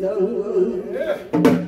성군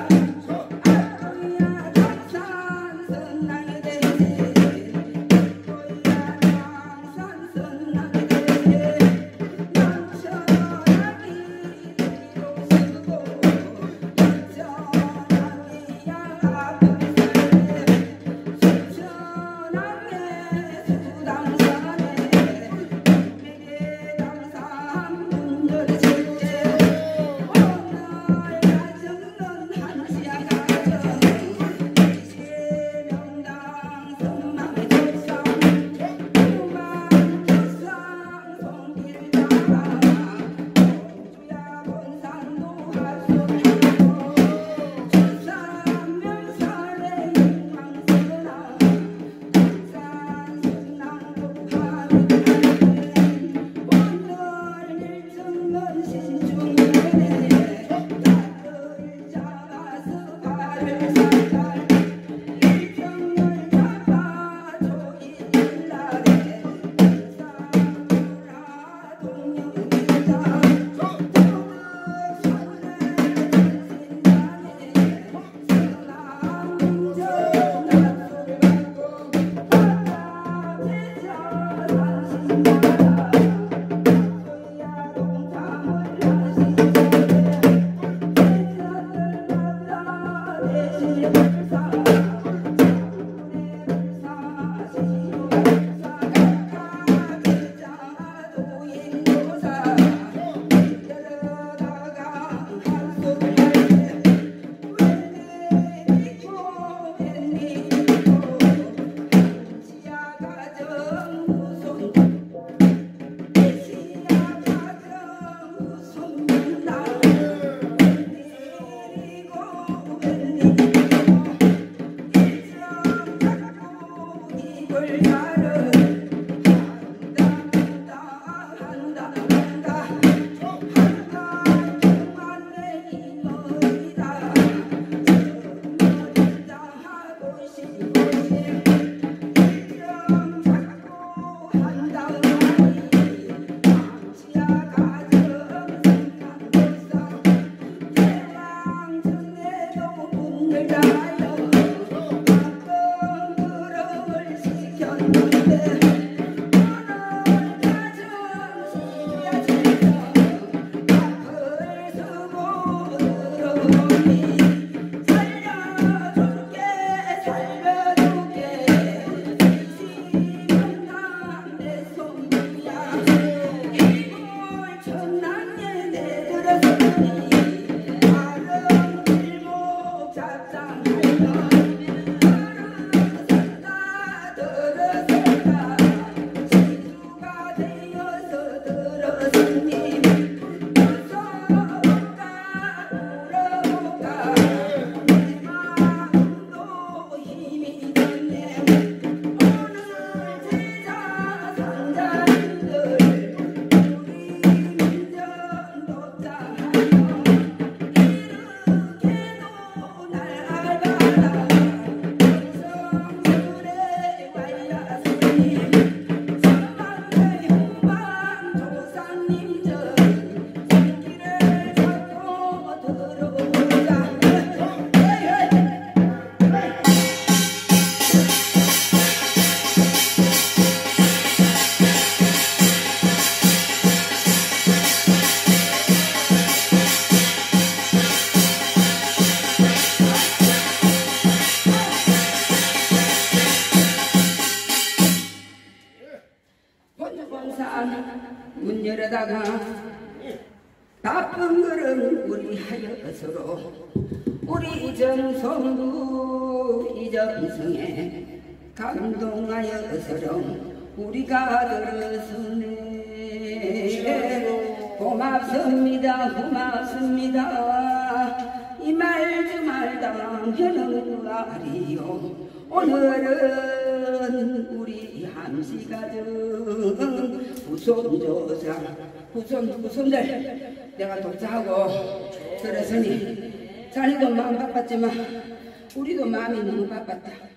Thank you. Hare Hare 문 열어다가 바쁜 걸음 우리 하여서로 우리 정성부 이정성에 감동하여서로 우리가 들었으네. 고맙습니다 고맙습니다. 이말저 말다 하는 말이요. 오늘은 우리 함시가정 후손조사 후손 후손들 내가 독자하고 들었으니 자네도 마음 바빴지만 우리도 마음이 너무 바빴다